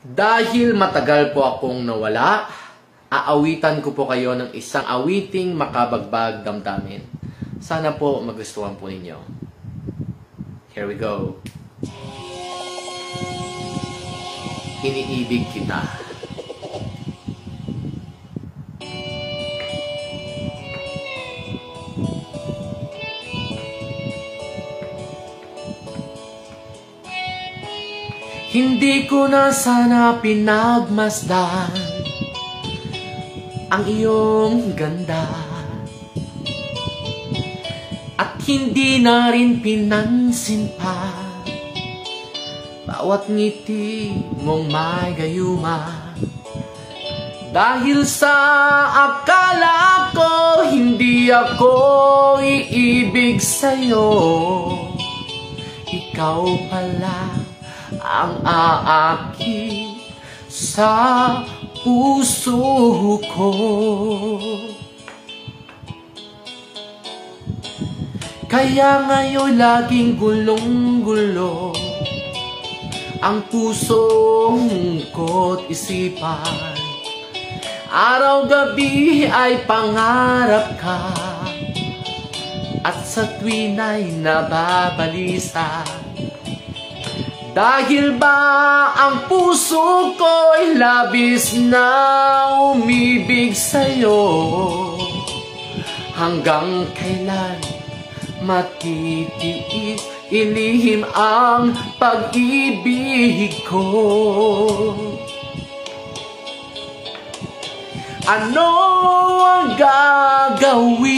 Dahil matagal po akong nawala, aawitan ko po kayo ng isang awiting makabagbag damdamin. Sana po magustuhan po ninyo. Here we go. Iniibig kita. Hindi ko na sana pinagmasdan ang iyong ganda. At hindi na rin pinansin pa Bawat ngiti mong may gayuma Dahil sa akala ko Hindi ako iibig sa'yo. Ikaw pala ang aaki sa puso ko. Kaya ngayon laging gulong-gulo ang pusong ko't isipan. Araw-gabi ay pangarap ka at sa tuwin ay nababalisa. Dahil ba ang puso ko'y labis na umibig sa'yo? Hanggang kailan matitiis ilihim ang pag-ibig ko? Ano ang gagawin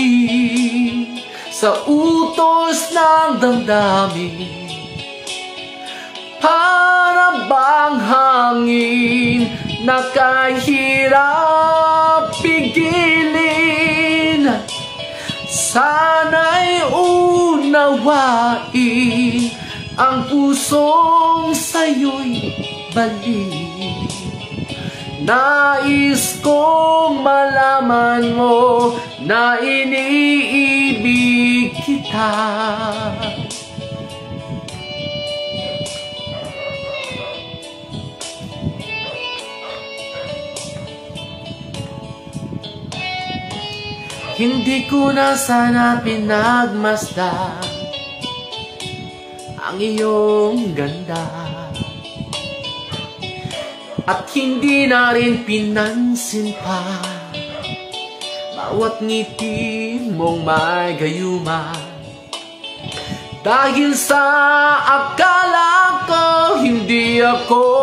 sa utos ng damdamin bang hangin na kahirap pigilin? Sana'y unawain ang pusong sa'yo'y balik Nais kong malaman mo na iniibig kita Hindi ko na sana pinagmasdan ang iyong ganda. At hindi na rin pinansin pa Bawat ngiti mong may gayuma Dahil sa akala ko hindi ako